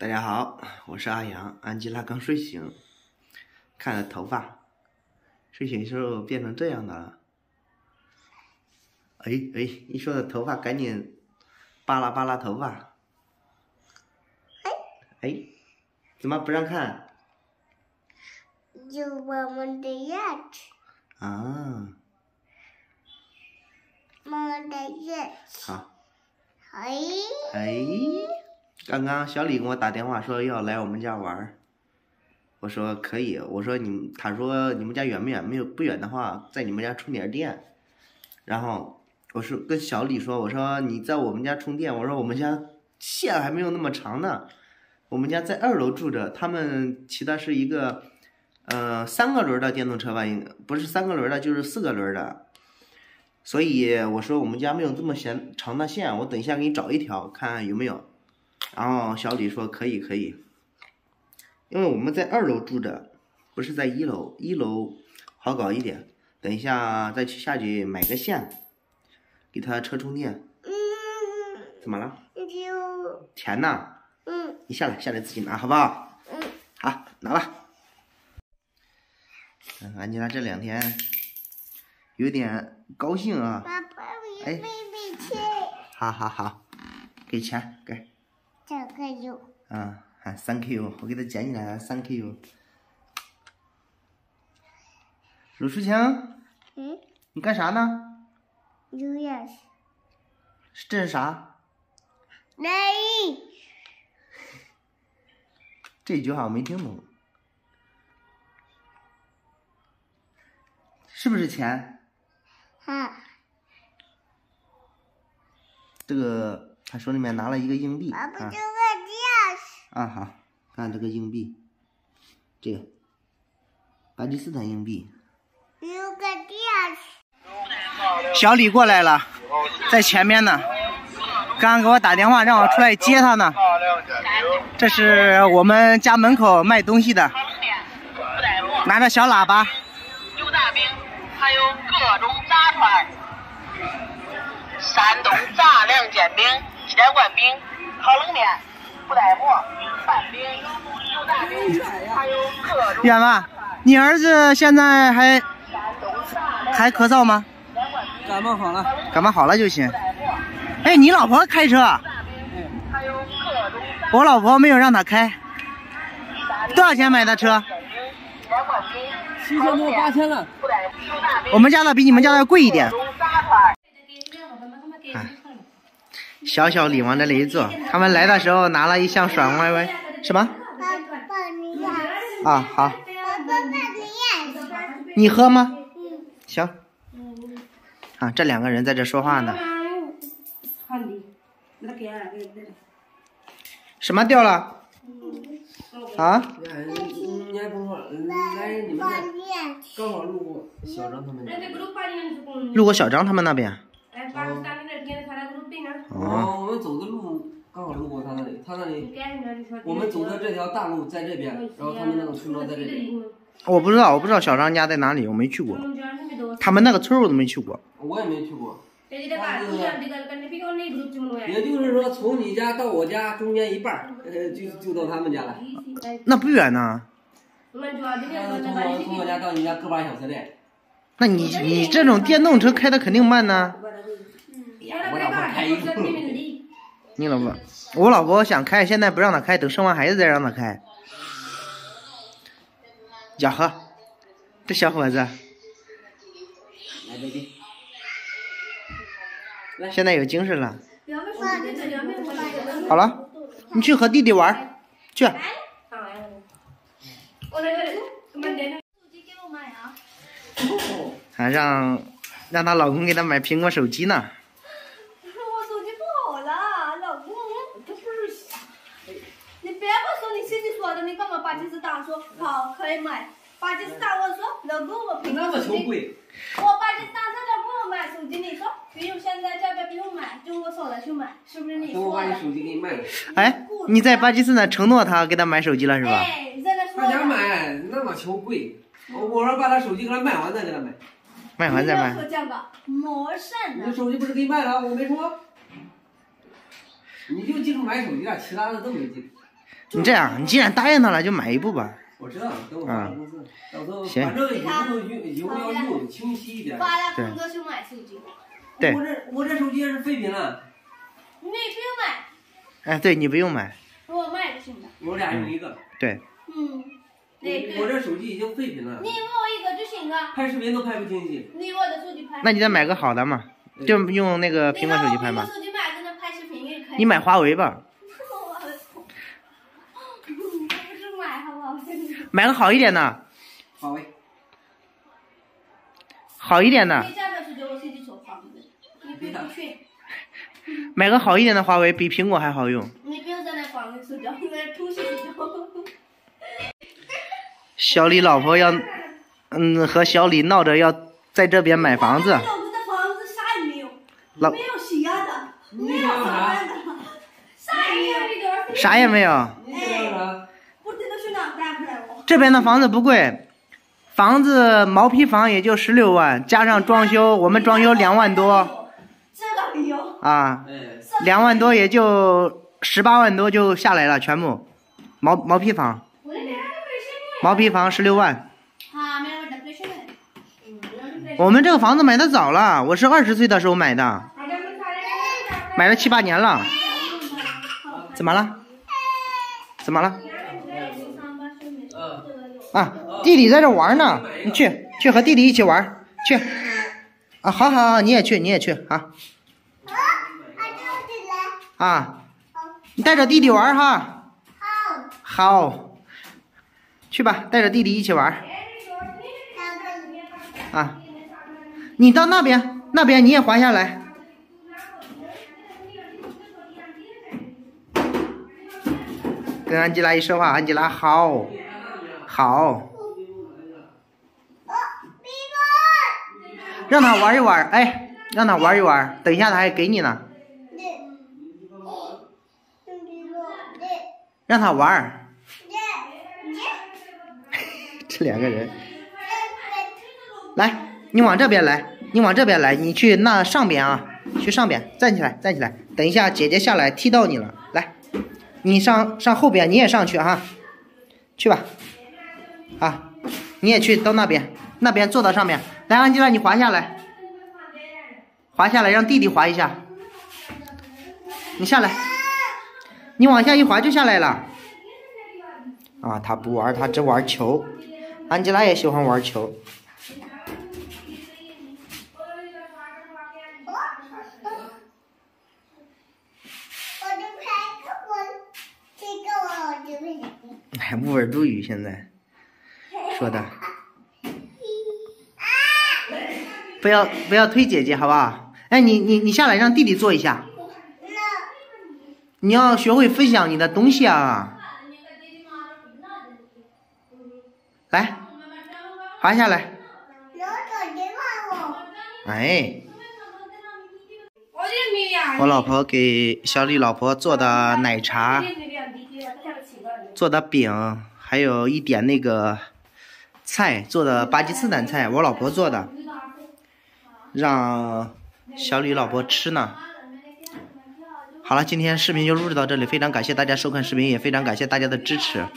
大家好，我是阿阳，安吉拉刚睡醒，看了头发，睡醒时候变成这样的了。哎哎，一说到头发，赶紧扒拉扒拉头发。哎哎，怎么不让看？有我们的牙齿，啊，妈妈的牙齿。好。哎，哎，刚刚小李给我打电话说要来我们家玩儿，我说可以，我说你，他说你们家远不远？没有不远的话，在你们家充点电。然后我说跟小李说，我说你在我们家充电，我说我们家线还没有那么长呢，我们家在二楼住着，他们骑的是一个，呃，三个轮的电动车吧，应不是三个轮的，就是四个轮的。所以我说我们家没有这么闲长的线，我等一下给你找一条看有没有。然后小李说可以可以，因为我们在二楼住着，不是在一楼，一楼好搞一点。等一下再去下去买个线，给他车充电。嗯，怎么了？就钱呢？嗯你下来下来自己拿好不好？嗯，好，拿吧。嗯，安吉拉这两天有点高兴啊。爸爸，我哎要妹妹去。好好好，给钱给。这个有，嗯，喊 thank you，我给他捡起来，thank you。鲁淑清，嗯，你干啥呢？？Yes。这是啥？来，这句话我没听懂，是不是钱？啊，这个他手里面拿了一个硬币啊啊好，看这个硬币，这个巴基斯坦硬币。有个电视。小李过来了，在前面呢。刚刚给我打电话让我出来接他呢。这是我们家门口卖东西的，拿着小喇叭。牛大饼，还有各种炸串，山东炸粮煎饼、铁罐饼、烤冷面、不带馍、拌饼、牛大饼，还有各种远子，你儿子现在还还咳嗽吗？感冒好了，感冒好了就行。哎，你老婆开车？还有各种炸我老婆没有让他开。多少钱买的车？七千多八千了。我们家的比你们家的贵一点各。种炸串儿。小小李往这里一坐，他们来的时候拿了一箱爽歪歪，什么？啊，好，你喝吗？嗯。行。啊，这两个人在这说话呢。什么掉了？啊？你还甭说，来你们。刚好路过小张他们家。路过小张他们那边。哦，哦，我们走的路刚好路过他那里，他那里我们走的这条大路在这边，然后他们那个村庄在这里。我不知道，我不知道小张家在哪里，我没去过。他们那个村儿我都没去过。我也没去过。也就是说，从你家到我家中间一半儿，呃，就就到他们家了。那不远呢。从我从我家到你家个把小时嘞。那你你这种电动车开的肯定慢呢。我老婆开一个。你老婆，我老婆想开，现在不让她开，等生完孩子再让她开。呀呵，这小伙子来。现在有精神了。好了，你去和弟弟玩儿，去。还让让她老公给她买苹果手机呢。我手机不好了，老公，这不是，你别不说你自己说的，你干嘛巴基斯坦说好可以买？巴基斯坦我说老公我苹那么果手机，贵，我巴基斯坦这边不用买手机，你说不用现在这边不用买，中国手的去买，是不是你等我说的？把你手机给你卖了。哎，你在巴基斯坦承诺他给他买手机了是吧？哎，你在那说他想。买，那么求贵。我我说把他手机给他卖完再给他买。卖完再卖你要。说这个魔圣你，手机不是给你卖了，我没说。你就记住买手机了，其他的都没记住。你这样，你既然答应他了，就买一部吧。我知道，等我发了工资，到时候行反正以后用以后要用清晰一点。发了工资就买手机。对我这我这手机也是废品了，你不用买，哎，对你不用买，我买就行了。我俩用一个。对，嗯，对我，这手机已经废品了你，给我一个就行了，拍视频都拍不清晰。你我的手机拍。那你再买个好的嘛，就用那个苹果手机拍嘛你把我苹果。手机买着能拍视频也可以。你买华为吧，我的头。不是买好不好？买个好一点的，华为，好一点的，买个好一点的华为，比苹果还好用。小李老婆要，嗯，和小李闹着要在这边买房子。老子的房子啥也没有，老没有洗牙的，没有？啥的，啥也没有。啥也没有，你想要啥？不知道去哪干不来我。这边的房子不贵，房子毛坯房也就十六万，加上装修，我们装修两万多这个没有。啊，哎，两万多也就十八万多就下来了，全部毛毛坯房，毛坯房十六万。我们这个房子买的早了，我是二十岁的时候买的，买了七八年了。怎么了？怎么了？嗯，啊，弟弟在这玩呢，你去去和弟弟一起玩去。啊，好好好，你也去，你也去啊啊，你带着弟弟玩哈。好好。去吧，带着弟弟一起玩啊。你到那边，那边你也滑下来。跟安吉拉一说话，安吉拉好，好。让他玩一玩，哎，让他玩一玩，等一下他还给你呢，让他玩儿。这两个人，来，你往这边来，你往这边来，你去那上边啊，去上边，站起来，站起来，等一下姐姐下来踢到你了，来，你上上后边，你也上去哈，去吧，啊，你也去到那边，那边坐到上面，来，安吉拉，你滑下来，滑下来，让弟弟滑一下，你下来，你往下一滑就下来了。啊，他不玩，他只玩球。安吉拉也喜欢玩球。哎，乌尔都语现在说的，不要不要推姐姐，好不好？哎，你你你下来让弟弟坐一下，你要学会分享你的东西啊！来，滑下来，哎。我老婆给小李老婆做的奶茶，做的饼，还有一点那个菜，做的巴基斯坦菜，我老婆做的，让小李老婆吃呢。好了，今天视频就录制到这里，非常感谢大家收看视频，也非常感谢大家的支持。